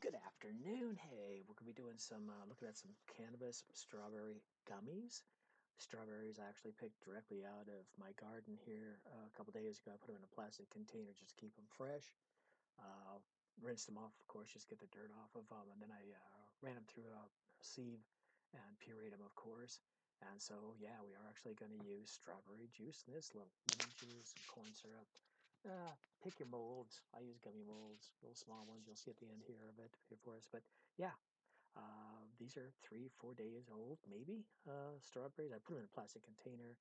Good afternoon. Hey, we're gonna be doing some uh, looking at some cannabis strawberry gummies. Strawberries I actually picked directly out of my garden here uh, a couple days ago. I put them in a plastic container just to keep them fresh. Uh, rinsed them off, of course, just get the dirt off of them, and then I uh, ran them through a sieve and pureed them, of course. And so, yeah, we are actually going to use strawberry juice in this, little lemon juice, corn syrup, uh, pick your molds. I use gummy molds, little small ones. You'll see at the end here of it for us. But yeah, uh, these are three, four days old, maybe. Uh, strawberries. I put them in a plastic container.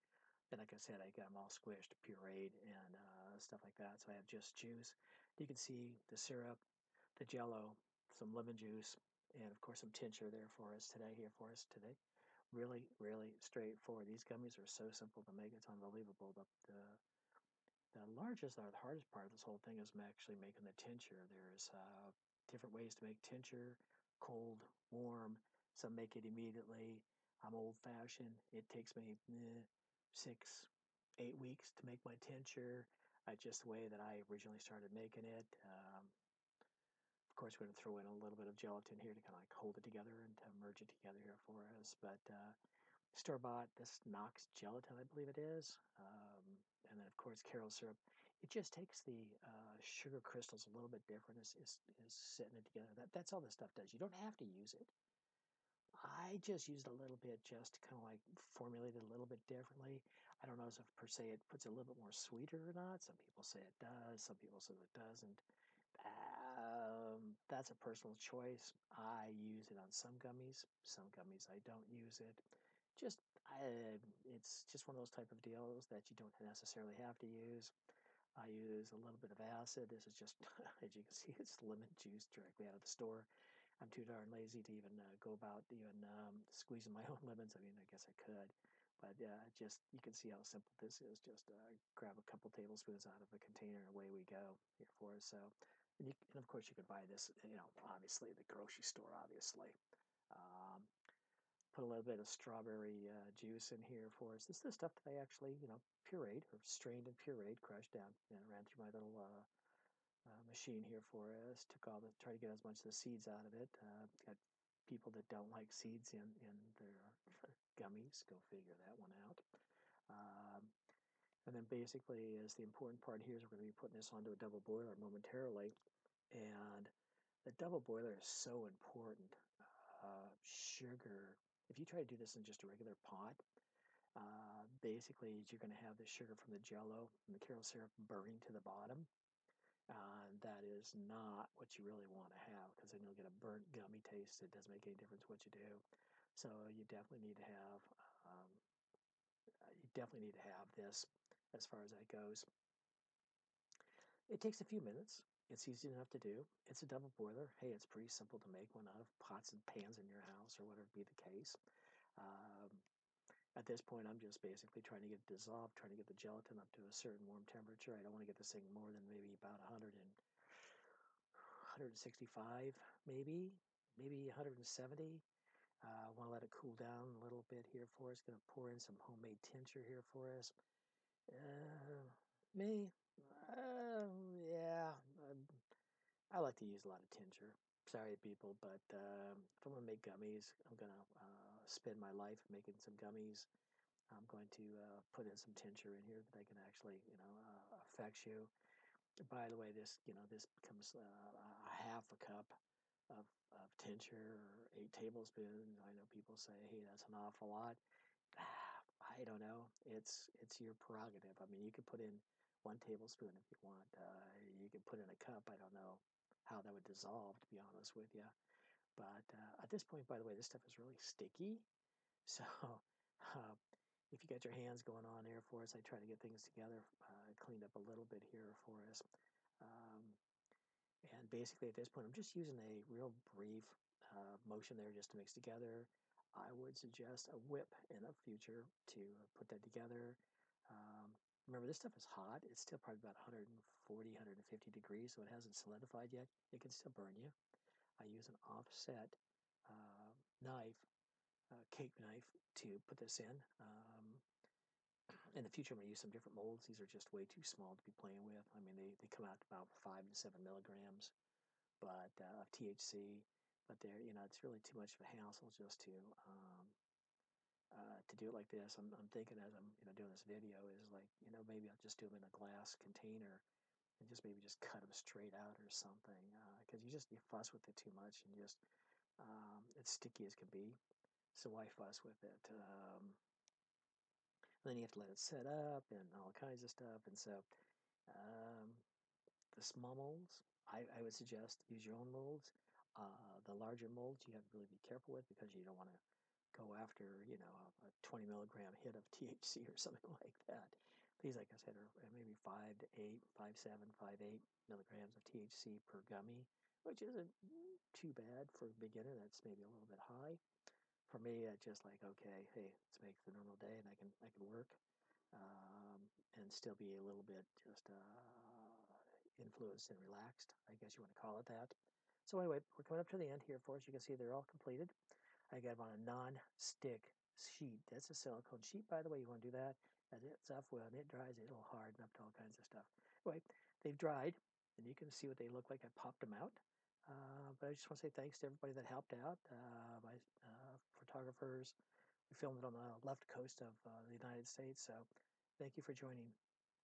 And like I said, I got them all squished, pureed, and uh, stuff like that. So I have just juice. You can see the syrup, the jello, some lemon juice, and of course some tincture there for us today. Here for us today. Really, really straightforward. These gummies are so simple to make; it's unbelievable. The, the the largest or the hardest part of this whole thing is actually making the tincture. There's uh, different ways to make tincture cold, warm. Some make it immediately. I'm old fashioned. It takes me eh, six, eight weeks to make my tincture. Uh, just the way that I originally started making it. Um, of course, we're going to throw in a little bit of gelatin here to kind of like hold it together and to merge it together here for us. But uh, store bought, this Knox gelatin, I believe it is. Of course Karo syrup. It just takes the uh, sugar crystals a little bit different. Is is is setting it together. That that's all this stuff does. You don't have to use it. I just used a little bit just kind of like formulate it a little bit differently. I don't know if per se it puts it a little bit more sweeter or not. Some people say it does. Some people say it doesn't. Um, that's a personal choice. I use it on some gummies. Some gummies I don't use it. Just I, it's just one of those type of deals that you don't necessarily have to use. I use a little bit of acid. This is just, as you can see, it's lemon juice directly out of the store. I'm too darn lazy to even uh, go about even um, squeezing my own lemons. I mean, I guess I could, but uh, just you can see how simple this is. Just uh, grab a couple tablespoons out of a container, and away we go here for us. So, and, you, and of course, you could buy this, you know, obviously the grocery store, obviously. Um, put a little bit of strawberry uh, juice in here for us. This is the stuff that I actually, you know, pureed or strained and pureed, crushed down, and ran through my little uh, uh, machine here for us. Took all the, try to get as much of the seeds out of it. Uh, got people that don't like seeds in, in their gummies. Go figure that one out. Um, and then basically is the important part here is we're going to be putting this onto a double boiler momentarily. And the double boiler is so important. Uh, sugar if you try to do this in just a regular pot, uh, basically you're going to have the sugar from the jello and the Karo syrup burning to the bottom. Uh, that is not what you really want to have because then you'll get a burnt gummy taste. It doesn't make any difference what you do. So you definitely need to have um, you definitely need to have this as far as that goes. It takes a few minutes. It's easy enough to do. It's a double boiler. Hey, it's pretty simple to make one out of pots and pans in your house or whatever be the case. Um, at this point, I'm just basically trying to get it dissolved, trying to get the gelatin up to a certain warm temperature. I don't want to get this thing more than maybe about 100 and 165, maybe, maybe 170. Uh, I want to let it cool down a little bit here for us. Going to pour in some homemade tincture here for us. Uh, me, uh, yeah, um, I like to use a lot of tincture. Sorry, people, but um, if I'm gonna make gummies, I'm gonna uh, spend my life making some gummies. I'm going to uh, put in some tincture in here that I can actually, you know, uh, affect you. By the way, this, you know, this becomes uh, a half a cup of, of tincture or eight tablespoons. I know people say, "Hey, that's an awful lot." I don't know. It's it's your prerogative. I mean, you could put in one tablespoon if you want. Uh, you can put in a cup. I don't know how that would dissolve, to be honest with you. But uh, at this point, by the way, this stuff is really sticky. So uh, if you got your hands going on here for us, I try to get things together, uh, cleaned up a little bit here for us. Um, and basically, at this point, I'm just using a real brief uh, motion there just to mix together. I would suggest a whip in the future to put that together. Um, Remember, this stuff is hot. It's still probably about 140, 150 degrees, so it hasn't solidified yet. It can still burn you. I use an offset uh, knife, uh, cake knife, to put this in. Um, in the future, I'm going to use some different molds. These are just way too small to be playing with. I mean, they, they come out about 5 to 7 milligrams. but uh, THC. But there, you know, it's really too much of a hassle just to um, uh, to do it like this. I'm, I'm thinking as I'm you know doing this video is like you know maybe I'll just do them in a glass container and just maybe just cut them straight out or something because uh, you just you fuss with it too much and just um, it's sticky as can be. So why fuss with it? Um, then you have to let it set up and all kinds of stuff. And so um, the small molds, I, I, would suggest use your own molds. Uh, the larger molds you have to really be careful with because you don't want to go after, you know, a, a 20 milligram hit of THC or something like that. These, like I said, are maybe 5 to 8, 5, 7, 5, 8 milligrams of THC per gummy, which isn't too bad for a beginner. That's maybe a little bit high. For me, it's just like, okay, hey, let's make the normal day and I can, I can work um, and still be a little bit just uh, influenced and relaxed. I guess you want to call it that. So anyway, we're coming up to the end here for us. You can see they're all completed. I got them on a non-stick sheet. That's a silicone sheet, by the way. You want to do that. As it's up, when it dries, it'll harden up to all kinds of stuff. Anyway, they've dried, and you can see what they look like. I popped them out. Uh, but I just want to say thanks to everybody that helped out. Uh, my uh, photographers. We filmed it on the left coast of uh, the United States. So thank you for joining